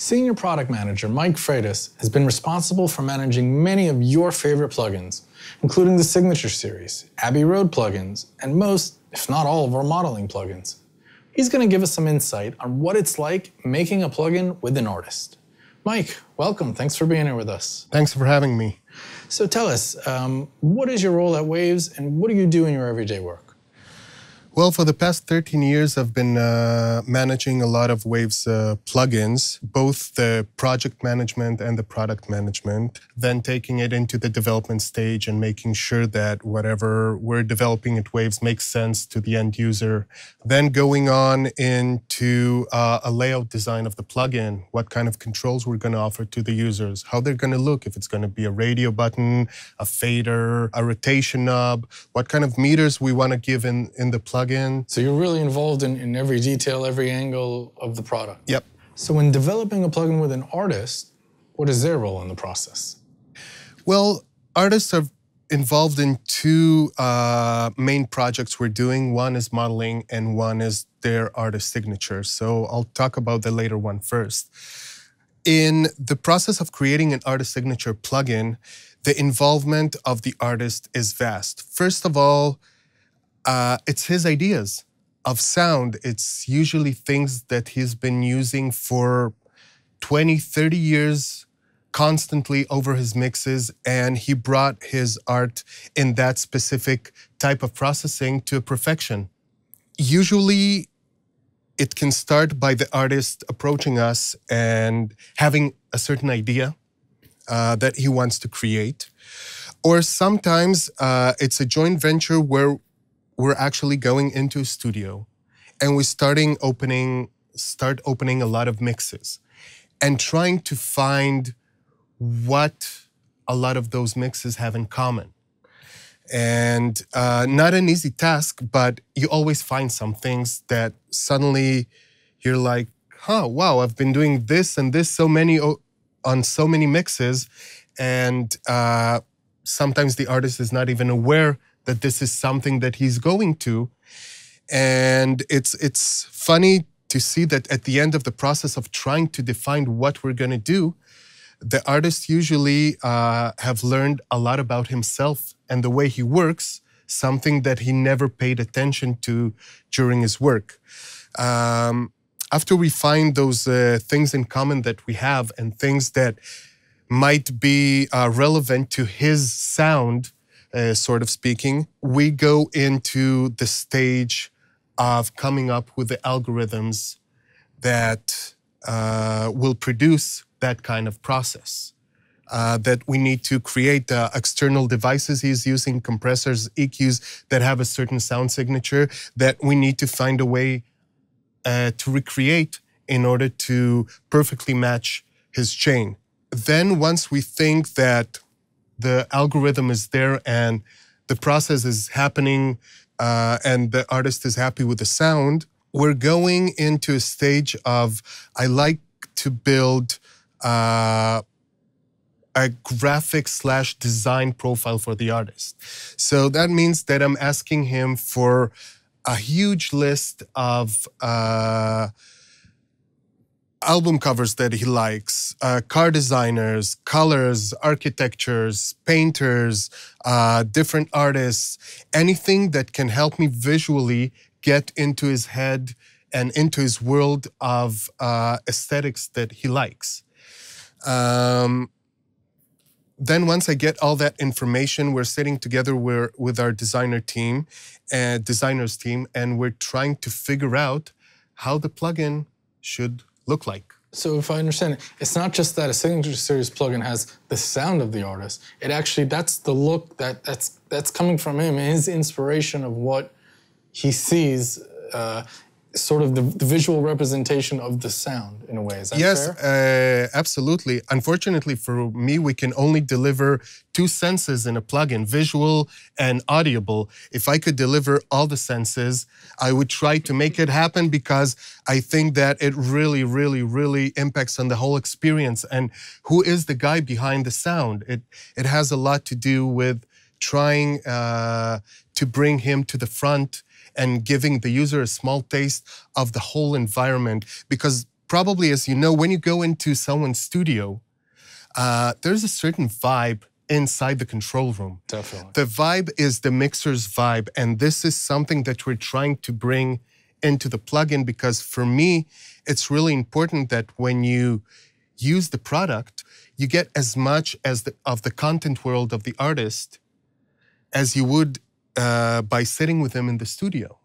Senior Product Manager Mike Fradis has been responsible for managing many of your favorite plugins, including the Signature Series, Abbey Road plugins, and most, if not all, of our modeling plugins. He's going to give us some insight on what it's like making a plugin with an artist. Mike, welcome. Thanks for being here with us. Thanks for having me. So tell us, um, what is your role at Waves and what do you do in your everyday work? Well, for the past 13 years, I've been uh, managing a lot of Waves uh, plugins, both the project management and the product management, then taking it into the development stage and making sure that whatever we're developing at Waves makes sense to the end user. Then going on into uh, a layout design of the plugin, what kind of controls we're going to offer to the users, how they're going to look, if it's going to be a radio button, a fader, a rotation knob, what kind of meters we want to give in, in the plugin plugin. So you're really involved in, in every detail, every angle of the product. Yep. So when developing a plugin with an artist, what is their role in the process? Well, artists are involved in two uh, main projects we're doing. One is modeling and one is their artist signature. So I'll talk about the later one first. In the process of creating an artist signature plugin, the involvement of the artist is vast. First of all, uh, it's his ideas of sound. It's usually things that he's been using for 20, 30 years constantly over his mixes, and he brought his art in that specific type of processing to perfection. Usually, it can start by the artist approaching us and having a certain idea uh, that he wants to create. Or sometimes uh, it's a joint venture where we're actually going into a studio and we're starting opening start opening a lot of mixes and trying to find what a lot of those mixes have in common. And uh, not an easy task but you always find some things that suddenly you're like huh wow i've been doing this and this so many on so many mixes. And uh, sometimes the artist is not even aware that this is something that he's going to. And it's it's funny to see that at the end of the process of trying to define what we're going to do, the artists usually uh, have learned a lot about himself and the way he works, something that he never paid attention to during his work. Um, after we find those uh, things in common that we have and things that might be uh, relevant to his sound, uh, sort of speaking, we go into the stage of coming up with the algorithms that uh, will produce that kind of process. Uh, that we need to create uh, external devices. He's using compressors, EQs that have a certain sound signature that we need to find a way uh, to recreate in order to perfectly match his chain. Then, once we think that the algorithm is there and the process is happening uh, and the artist is happy with the sound, we're going into a stage of I like to build uh, a graphic slash design profile for the artist. So that means that I'm asking him for a huge list of uh, album covers that he likes, uh, car designers, colors, architectures, painters, uh, different artists, anything that can help me visually get into his head and into his world of uh, aesthetics that he likes. Um, then once I get all that information, we're sitting together we're, with our designer team and designers team, and we're trying to figure out how the plugin should look like. So if I understand it, it's not just that a signature series plugin has the sound of the artist. It actually that's the look that that's that's coming from him, his inspiration of what he sees uh, sort of the, the, visual representation of the sound in a way. Is that yes, uh, absolutely. Unfortunately for me, we can only deliver two senses in a plugin, visual and audible. If I could deliver all the senses, I would try to make it happen because I think that it really, really, really impacts on the whole experience. And who is the guy behind the sound? It it has a lot to do with trying uh, to bring him to the front and giving the user a small taste of the whole environment because probably, as you know, when you go into someone's studio, uh, there's a certain vibe inside the control room. Definitely. The vibe is the mixer's vibe. And this is something that we're trying to bring into the plugin because for me, it's really important that when you use the product, you get as much as the, of the content world of the artist as you would uh, by sitting with them in the studio.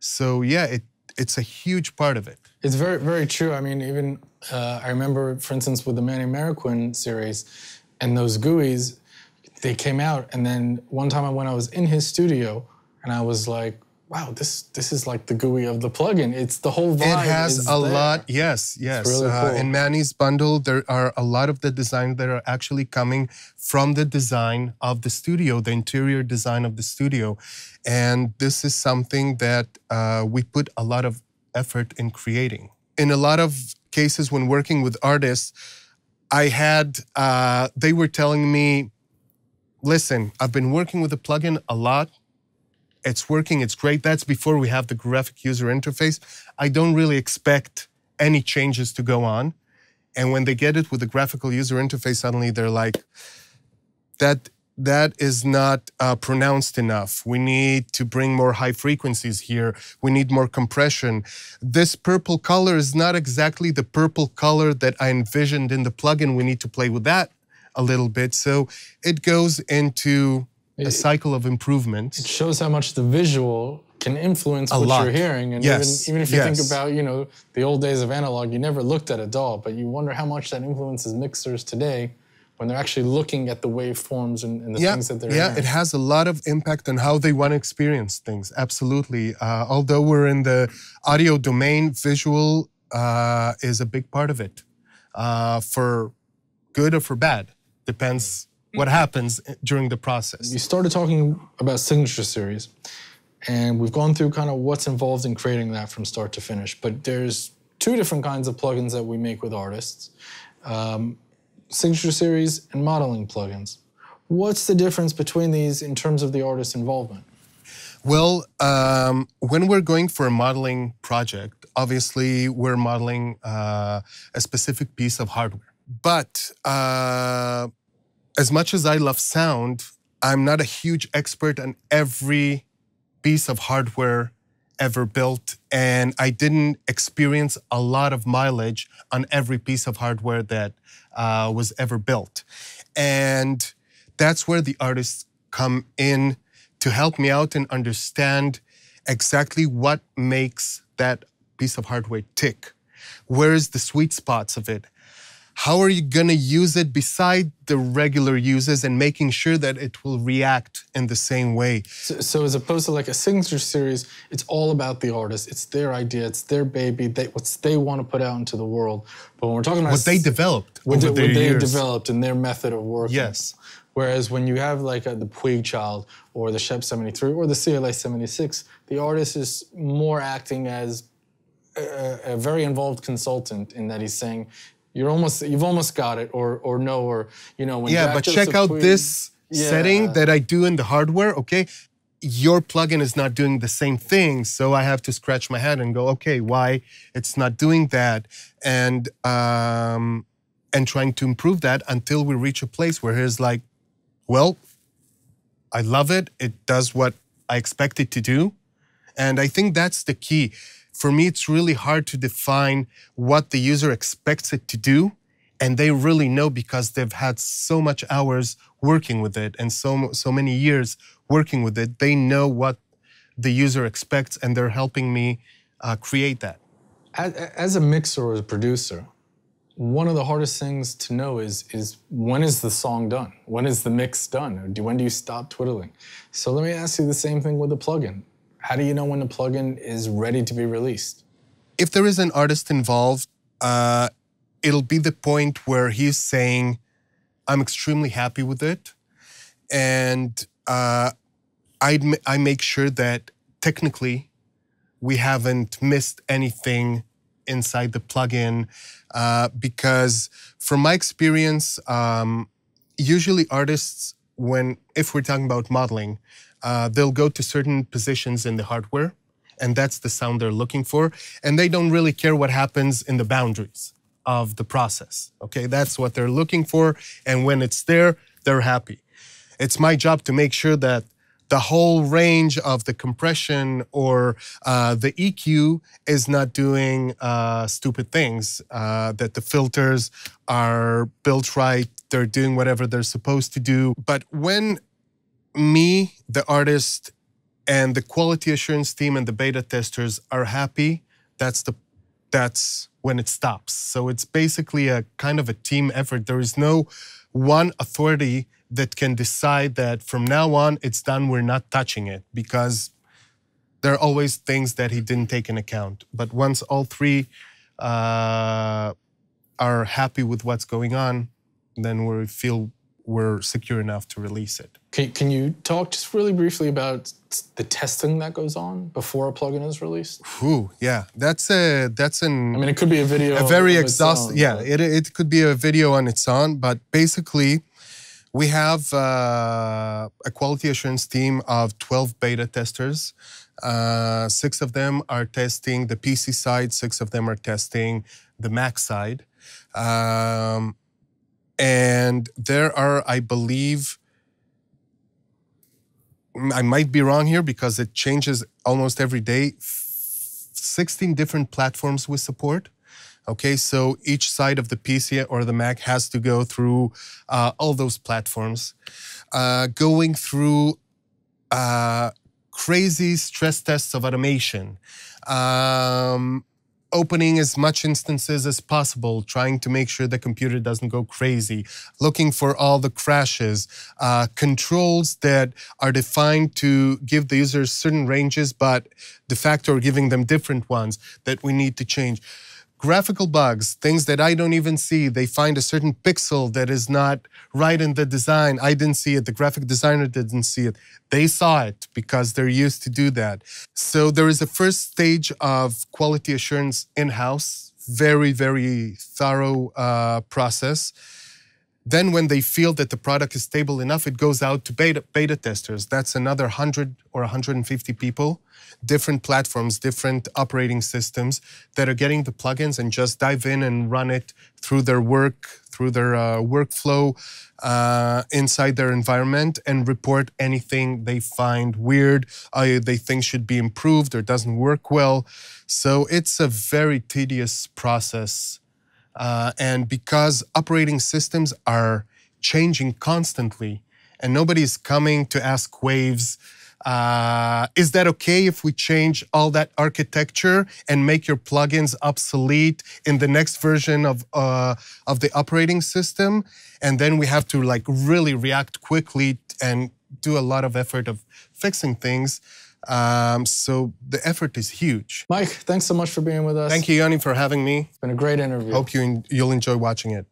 So yeah, it it's a huge part of it. It's very very true. I mean, even uh, I remember, for instance, with the Manny Marroquin series and those GUIs, they came out, and then one time when I was in his studio, and I was like, wow, this this is like the GUI of the plugin. It's the whole vibe. It has a there. lot. Yes, yes. really Uh, cool. in Manny's bundle, there are a lot of the designs that are actually coming from the design of the studio, the interior design of the studio, and this is something that uh, we put a lot of effort in creating. In a lot of cases, when working with artists, I had uh, they were telling me, "Listen, I've been working with the plugin a lot." It's working, it's great. That's before we have the graphic user interface. I don't really expect any changes to go on. And when they get it with the graphical user interface, suddenly they're like, that that is not uh, pronounced enough. We need to bring more high frequencies here. We need more compression. This purple color is not exactly the purple color that I envisioned in the plugin. We need to play with that a little bit. So it goes into a cycle of improvement. It shows how much the visual can influence A what lot. you're hearing. And Yes, even, even if you think about, you know, the old days of analog, you never looked at a DAW, but you wonder how much that influences mixers today when they're actually looking at the waveforms and, and the yeah, things that they're yeah, hearing. it has a lot of impact on how they want to experience things. Absolutely. Uh, although we're in the audio domain, visual uh, is a big part of it, uh, for good or for bad. Depends what happens during the process. you started talking about signature series and we've gone through kind of what's involved in creating that from start to finish but there's two different kinds of plugins that we make with artists um, signature series and modeling plugins what's the difference between these in terms of the artist's involvement Well, um, when we're going for a modeling project, obviously we're modeling uh, a specific piece of hardware. But uh, as much as I love sound, I'm not a huge expert on every piece of hardware ever built, and I didn't experience a lot of mileage on every piece of hardware that uh, was ever built. And that's where the artists come in to help me out and understand exactly what makes that piece of hardware tick. Where is the sweet spots of it? How are you going to use it beside the regular uses and making sure that it will react in the same way? so, so as opposed to like a signature series it's all about the artist it's their idea it's their baby they, what they want to put out into the world but when we're talking about What they developed what, their what they developed and their method of working. Yes. Whereas when you have like a, the PuigChild or the Scheps 73 or the CLA 76, the artist is more acting as a, a very involved consultant in that he's saying, "You're almost, you've almost got it," or or no, or you know, when Yeah, Jack but Joseph check out this Yeah. setting that I do in the hardware, okay? Your plugin is not doing the same thing, so I have to scratch my head and go, okay, why it's not doing that, and um, and trying to improve that until we reach a place where it's like, well, I love it. It does what I expect it to do, and I think that's the key. For me, it's really hard to define what the user expects it to do and they really know because they've had so much hours working with it and so so many years working with it they know what the user expects and they're helping me uh, create that as, as a mixer or a producer, one of the hardest things to know is is when is the song done? When is the mix done? Or do, when do you stop twiddling? So let me ask you the same thing with the plugin. How do you know when the plugin is ready to be released? if there is an artist involved uh, it'll be the point where he's saying i'm extremely happy with it and uh, I make sure that technically we haven't missed anything inside the plugin uh, because from my experience um, usually artists when if we're talking about modeling uh, they'll go to certain positions in the hardware and that's the sound they're looking for. And they don't really care what happens in the boundaries of the process. Okay, that's what they're looking for. And when it's there, they're happy. It's my job to make sure that the whole range of the compression or uh, the EQ is not doing uh, stupid things, uh, that the filters are built right, they're doing whatever they're supposed to do. But when me, the artist, and the quality assurance team and the beta testers are happy, that's the that's when it stops. So it's basically a kind of a team effort. There is no one authority that can decide that from now on it's done, we're not touching it because there are always things that he didn't take in account. But once all three uh, are happy with what's going on, then we feel we're secure enough to release it. Can, can you talk just really briefly about the testing that goes on before a plugin is released? Ooh, yeah, that's a that's an. I mean, it could be a video. A very exhaustive. Yeah, it it could be a video on its own, but basically, we have uh, a quality assurance team of 12 beta testers. Uh, six of them are testing the PC side. Six of them are testing the Mac side. Um, and there are, I believe, I might be wrong here because it changes almost every day, 16 different platforms we support. Okay, so each side of the PC or the Mac has to go through uh, all those platforms, uh, going through uh, crazy stress tests of automation, um, opening as much instances as possible, trying to make sure the computer doesn't go crazy, looking for all the crashes, uh, controls that are defined to give the users certain ranges, but de facto are giving them different ones that we need to change graphical bugs, things that I don't even see. They find a certain pixel that is not right in the design. I didn't see it. The graphic designer didn't see it. They saw it because they're used to do that. So there is a first stage of quality assurance in-house, very, very thorough uh, process. Then when they feel that the product is stable enough, it goes out to beta, beta testers. That's another 100 or 150 people different platforms, different operating systems that are getting the plugins and just dive in and run it through their work, through their uh, workflow uh, inside their environment and report anything they find weird, uh, they think should be improved or doesn't work well. So it's a very tedious process. Uh, and because operating systems are changing constantly and nobody's coming to ask waves uh, is that okay if we change all that architecture and make your plugins obsolete in the next version of uh, of the operating system? And then we have to like really react quickly and do a lot of effort of fixing things. Um, so the effort is huge. Mike, thanks so much for being with us. Thank you, Yoni, for having me. It's been a great interview. Hope you you'll enjoy watching it.